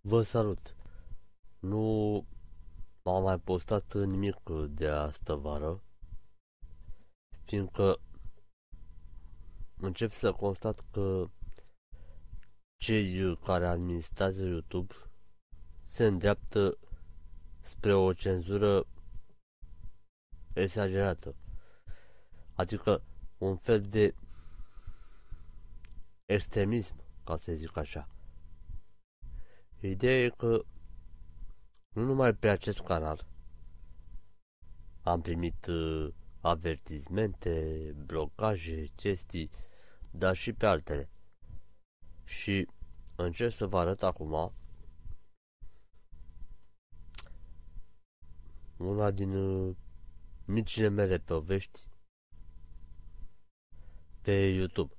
Vă salut! Nu m-am mai postat nimic de astă vară, fiindcă încep să constat că cei care administrează YouTube se îndreaptă spre o cenzură exagerată. Adică un fel de extremism, ca să zic așa. Ideea e că nu numai pe acest canal am primit uh, avertizmente, blocaje, chestii, dar și pe altele. Și încerc să vă arăt acum una din uh, micile mele povești pe YouTube.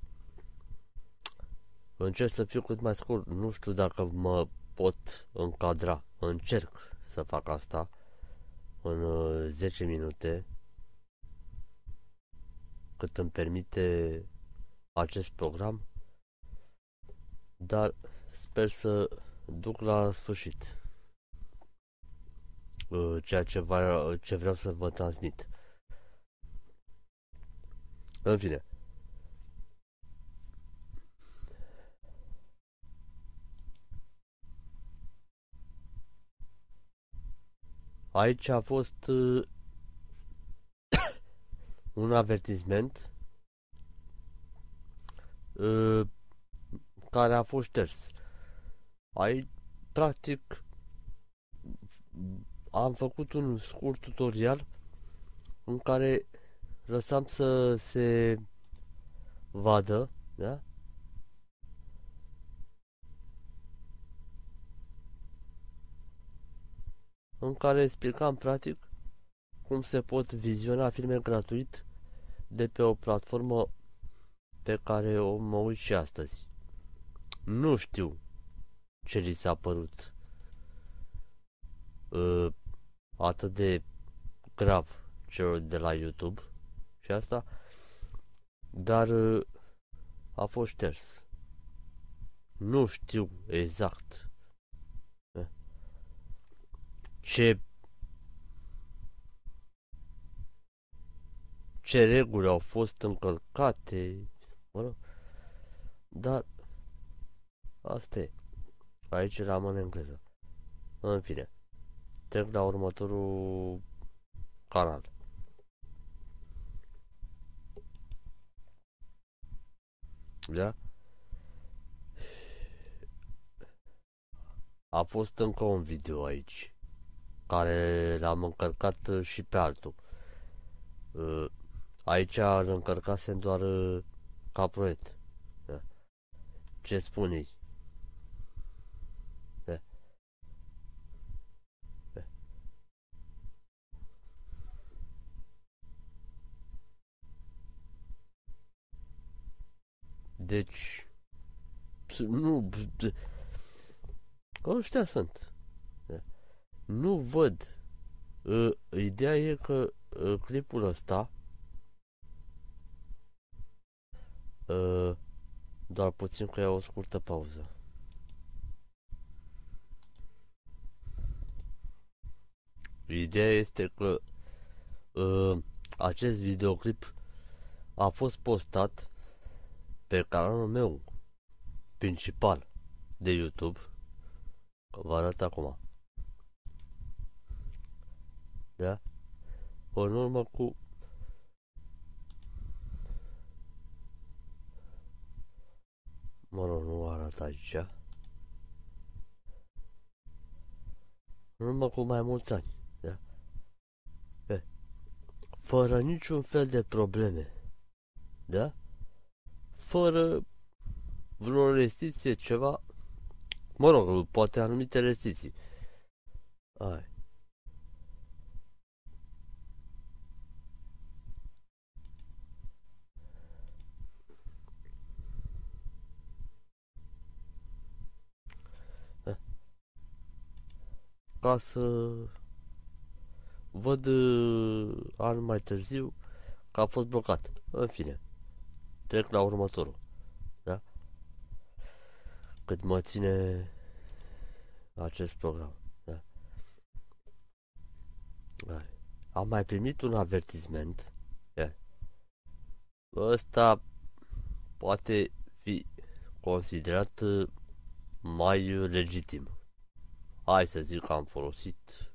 Încerc să fiu cât mai scurt, nu știu dacă mă pot încadra, încerc să fac asta în 10 uh, minute. Cât îmi permite acest program, dar sper să duc la sfârșit uh, ceea ce, va, ce vreau să vă transmit. În fine, Aici a fost uh, un avertisment uh, care a fost șters. Aici, practic, am făcut un scurt tutorial în care lăsam să se vadă, da? În care explicam practic cum se pot viziona filme gratuit de pe o platformă pe care o mă uit și astăzi. Nu știu ce li s-a părut uh, atât de grav celor de la YouTube și asta, dar uh, a fost șters. Nu știu exact ce ce reguli au fost încălcate, mă rog, dar asta e. Aici rămân în engleză. În fine, trec la următorul canal. Da? A fost încă un video aici care l-am încărcat uh, și pe altul. Uh, aici îl încărcasem doar uh, ca proiect. Da. Ce spune da. Da. Deci, nu, ăștia sunt nu văd. Uh, ideea e că uh, clipul ăsta uh, doar puțin că ia o scurtă pauză. Ideea este că uh, acest videoclip a fost postat pe canalul meu principal de YouTube. Vă arăt acum. Da? În urmă cu Mă rog, nu arată aici. În urmă cu mai mulți ani. Da? E, fără niciun fel de probleme. Da? Fără vreo restricție, ceva. Mă rog, poate anumite restricții. Ai. Ca să văd uh, anul mai târziu că a fost blocat. În fine, trec la următorul. Da? Cât mă ține acest program. Da. Da. Am mai primit un avertisment. Da. Ăsta poate fi considerat uh, mai legitim. Hai să zic că am folosit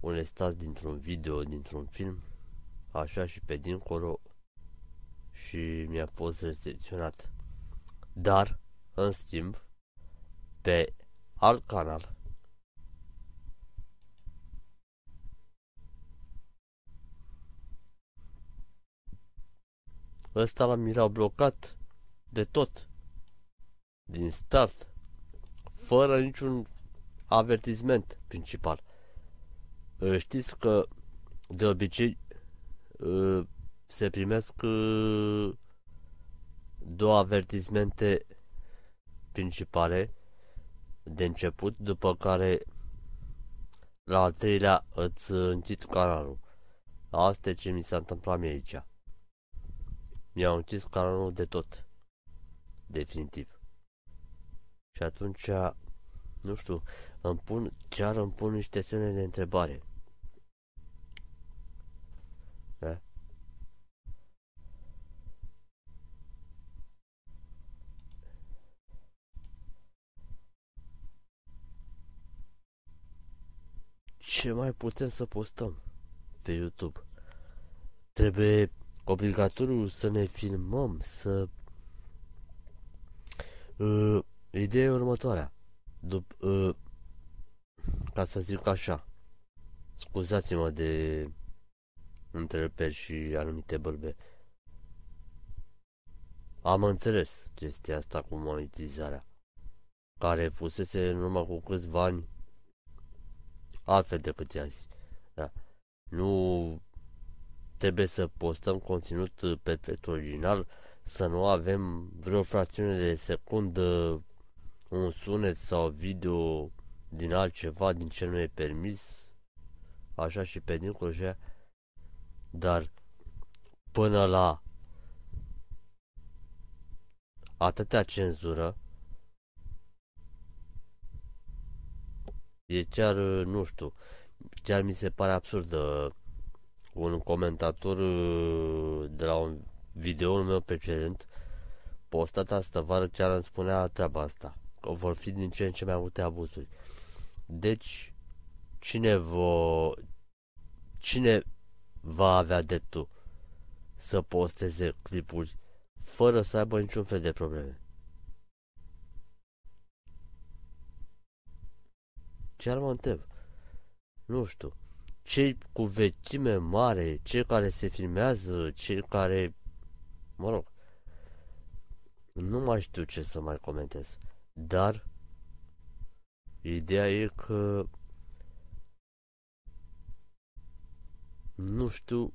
un stat dintr-un video, dintr-un film, așa și pe dincolo și mi-a fost recepționat. Dar, în schimb, pe alt canal, ăsta l-am era blocat de tot, din start, fără niciun avertisment principal. Știți că de obicei ă, se primesc ă, două avertismente principale de început, după care la al treilea îți închid canalul. Asta e ce mi s-a întâmplat mie aici. Mi-au închis canalul de tot. Definitiv. Și atunci, nu știu, îmi pun, chiar îmi pun niște semne de întrebare. Da? Ce mai putem să postăm pe YouTube? Trebuie obligatoriu să ne filmăm, să... Uh, ideea e următoarea. Dup, uh, ca să zic așa, scuzați-mă de întreruperi și anumite bărbe. Am înțeles chestia asta cu monetizarea, care fusese în urmă cu câțiva ani altfel decât azi. Da. Nu trebuie să postăm conținut perfect original, să nu avem vreo fracțiune de secundă un sunet sau video din altceva, din ce nu e permis, așa și pe dincolo și aia. Dar până la atâtea cenzură, e chiar, nu știu, chiar mi se pare absurdă un comentator uh, de la un video meu precedent postat asta vară chiar îmi spunea treaba asta că vor fi din ce în ce mai multe abuzuri. Deci cine va cine va avea dreptul să posteze clipuri fără să aibă niciun fel de probleme? Chiar mă întreb. Nu știu. Cei cu vechime mare, cei care se filmează, cei care, mă rog, nu mai știu ce să mai comentez. Dar ideea e că nu știu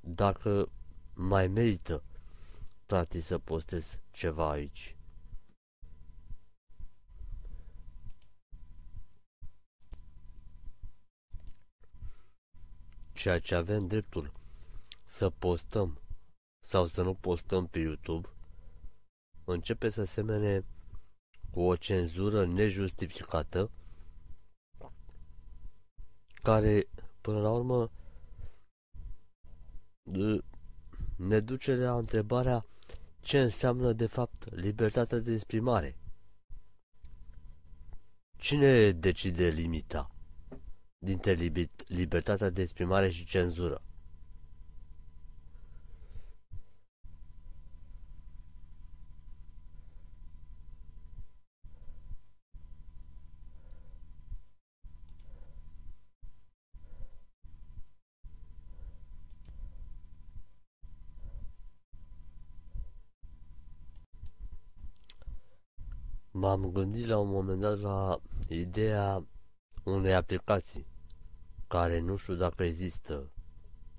dacă mai merită practic să postez ceva aici. ceea ce avem dreptul să postăm sau să nu postăm pe YouTube, începe să semene cu o cenzură nejustificată care, până la urmă, ne duce la întrebarea ce înseamnă de fapt libertatea de exprimare. Cine decide limita? dintre libertatea de exprimare și cenzură. M-am gândit la un moment dat la ideea unei aplicații care nu știu dacă există,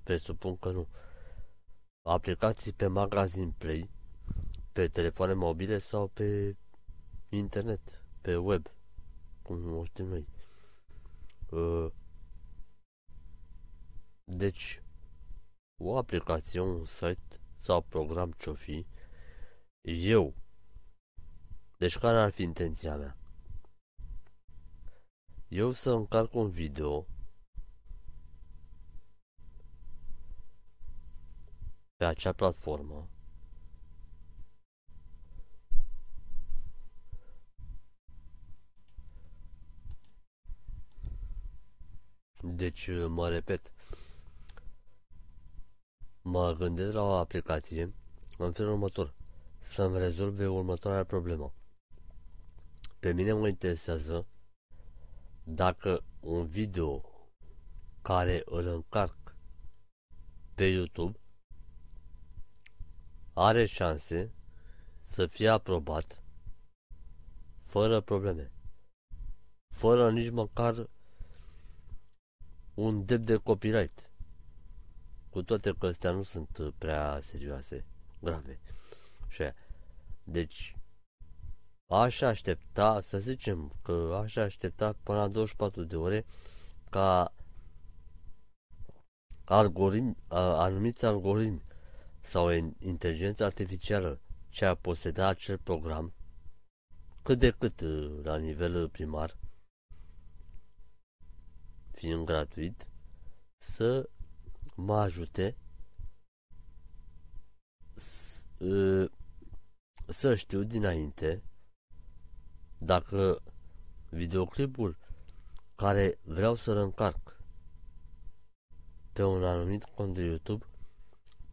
presupun că nu. Aplicații pe magazin Play, pe telefoane mobile sau pe internet, pe web, cum o știm noi. Uh, deci, o aplicație, un site sau program ce-o fi, eu, deci care ar fi intenția mea? eu să încarc un video pe acea platformă Deci, mă repet, mă gândesc la o aplicație în felul următor, să-mi rezolve următoarea problemă. Pe mine mă interesează dacă un video care îl încarc pe YouTube are șanse să fie aprobat fără probleme, fără nici măcar un deb de copyright. Cu toate că astea nu sunt prea serioase, grave. Și deci, aș aștepta, să zicem că aș aștepta până la 24 de ore ca algoritmi, anumiți algoritmi sau inteligența artificială ce a poseda acel program cât de cât la nivel primar fiind gratuit, să mă ajute ă, să știu dinainte dacă videoclipul care vreau să-l încarc pe un anumit cont de YouTube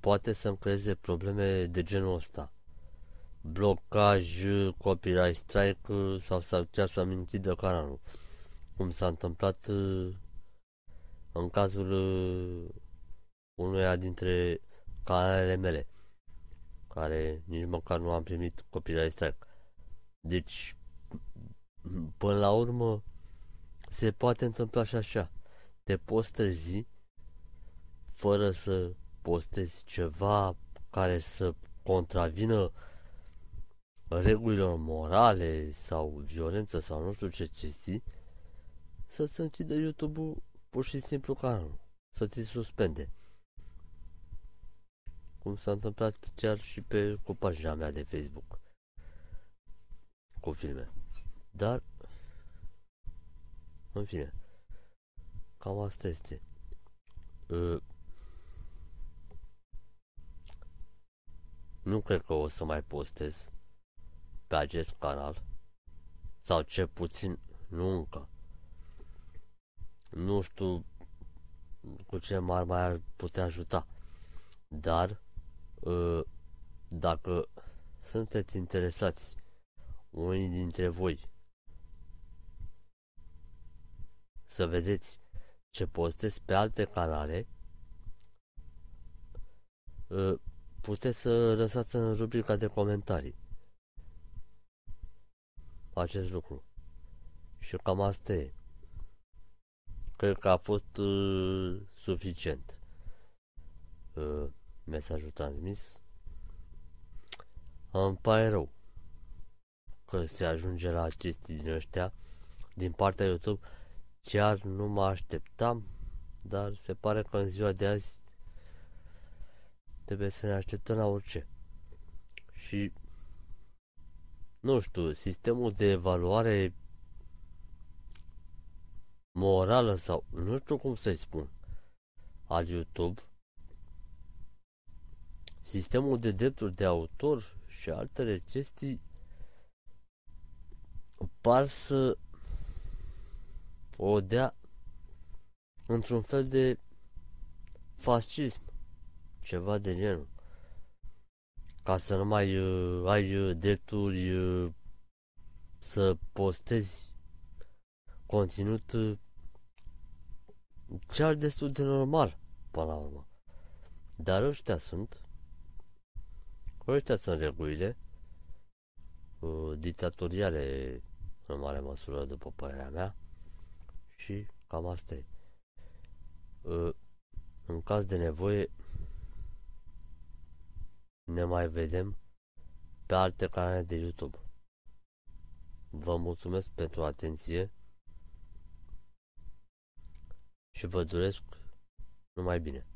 poate să-mi creeze probleme de genul ăsta. Blocaj, copyright strike sau, sau chiar să-mi închidă canalul. Cum s-a întâmplat ă, în cazul uh, unuia dintre canalele mele, care nici măcar nu am primit copyright strike. Deci, până la urmă, se poate întâmpla și așa. Te poți trezi fără să postezi ceva care să contravină regulilor morale sau violență sau nu știu ce chestii, să-ți închidă YouTube-ul pur și simplu ca să ți suspende. Cum s-a întâmplat chiar și pe cu pagina mea de Facebook cu filme. Dar, în fine, cam asta este. Uh, nu cred că o să mai postez pe acest canal sau ce puțin nu încă nu știu cu ce m-ar mai putea ajuta. Dar, ă, dacă sunteți interesați, unii dintre voi, să vedeți ce postez pe alte canale, ă, puteți să lăsați în rubrica de comentarii acest lucru. Și cam asta e. Cred că a fost uh, suficient. Uh, mesajul transmis. Îmi pare rău că se ajunge la chestii din ăștia din partea YouTube. Chiar nu mă așteptam, dar se pare că în ziua de azi trebuie să ne așteptăm la orice. Și nu știu, sistemul de evaluare morală sau nu știu cum să-i spun al YouTube, sistemul de drepturi de autor și altele chestii par să o dea într-un fel de fascism, ceva de genul. Ca să nu mai uh, ai uh, drepturi uh, să postezi conținut uh, chiar destul de normal, până la urmă. Dar ăștia sunt, ăștia sunt regulile uh, dictatoriale în mare măsură, după părerea mea, și cam asta e. Uh, în caz de nevoie, ne mai vedem pe alte canale de YouTube. Vă mulțumesc pentru atenție și vă doresc numai bine.